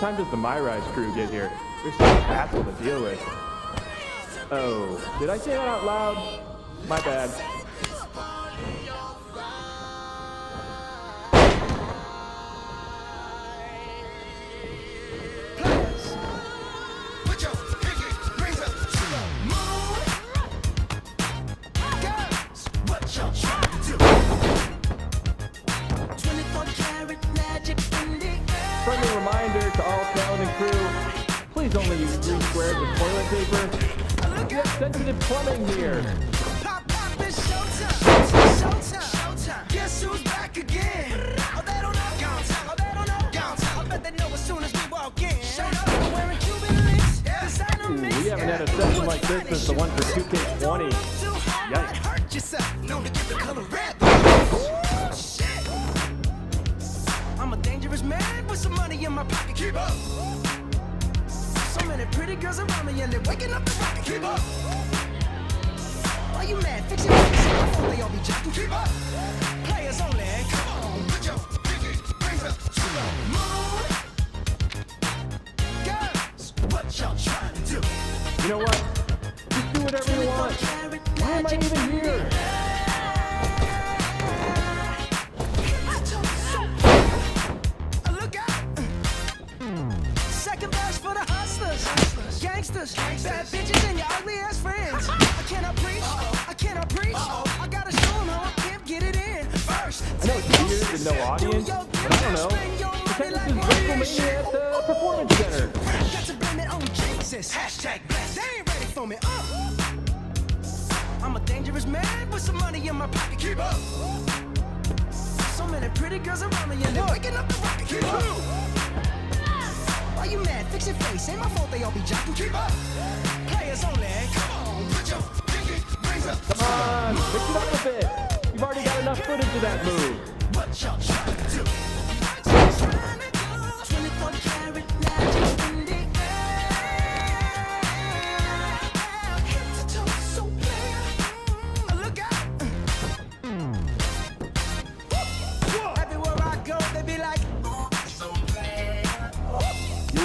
time does the My Rise crew get here? They're such a hassle to deal with. Oh, did I say that out loud? My bad. This since the one for 2K20. Yikes. Yikes. Hurt yourself. Known to get the color red. I'm a dangerous man with some money in my pocket. Keep up. So many pretty girls around me and they're waking up the rocket. Keep up. Why you mad? Fix your face. I thought they all be. Keep up. Players only. Come on, put your pinky rings up to the moon. Girls, what y'all trying to do? You know what? Do whatever you want. Why am I even here? Look! Second verse for the hustlers, gangsters, bad bitches, and your ugly ass friends. I cannot preach, I cannot preach. I gotta show 'em how I pimp get it in. First, I know it's weird and no audience, but I don't know. Pretend this is WrestleMania at the Performance Center. Got to blame it on Jesus. Hashtag blessed. They ain't ready for me. Uh. I'm a dangerous man with some money in my pocket. Keep up. So many pretty girls around me and they're waking up the rocket. Keep up. Why you mad? Fix your face. Ain't my fault they all be jocking. Keep up. Players only. Come on, put your pinky rings up. Come on, mix it up a bit. You've already got enough footage of that move.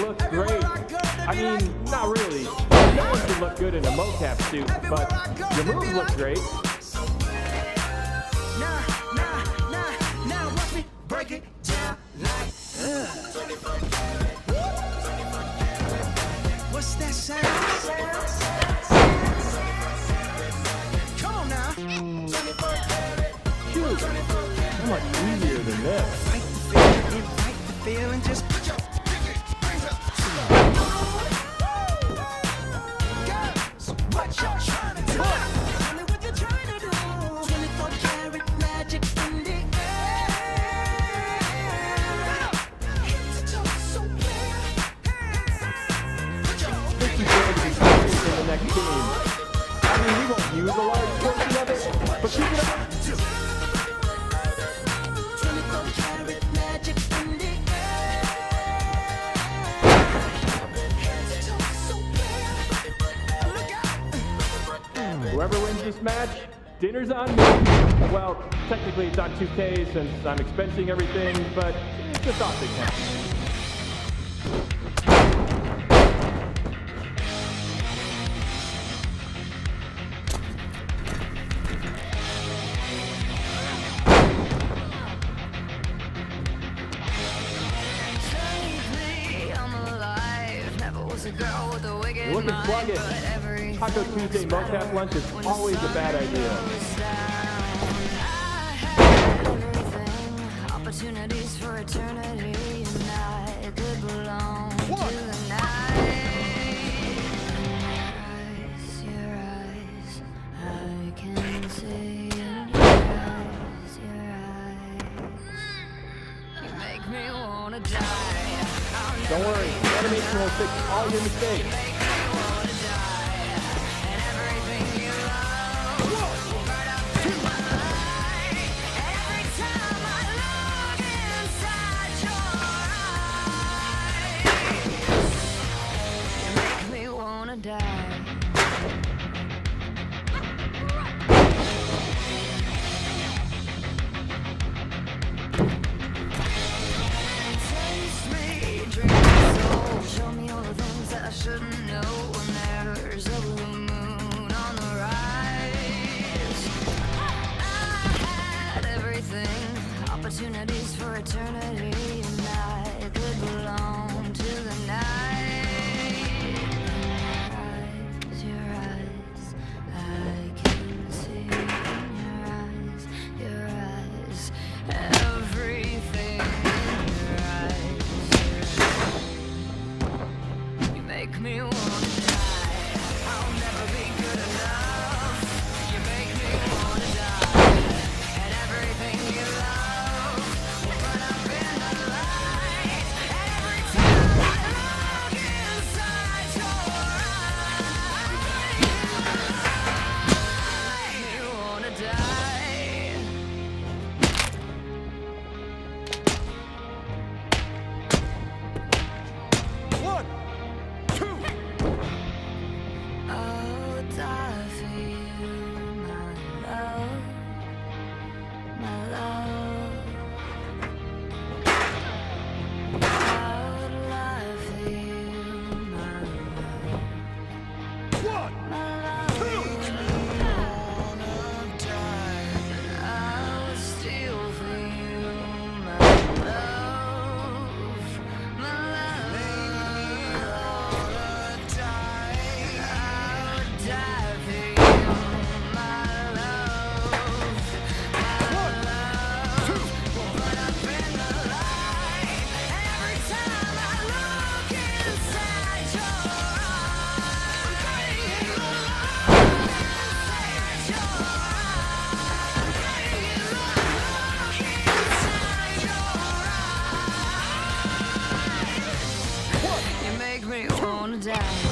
Look great. I go, they I be like, mean, not really. No one should look good in a mocap suit, but your moves look great. Nah, nah, nah, now watch me break it down like. What's that sound? Come on now. Shoot, how much easier than this? Fight the feeling, invite the feeling, just game. I mean, we won't use a large portion of it, but keep it up. 24 karat magic in the air. Head to toe, so clear. Look out. Whoever wins this match, dinner's on me. Well, technically it's on 2K since I'm expensing everything, but it's a thought that counts. You're looking mind, sluggish. but everything Taco Tuesday mocap lunch is always a bad idea. goes down. I had everything, opportunities for eternity, and i shouldn't know when there's a moon on the rise. I had everything, opportunities for eternity. Me wanna down.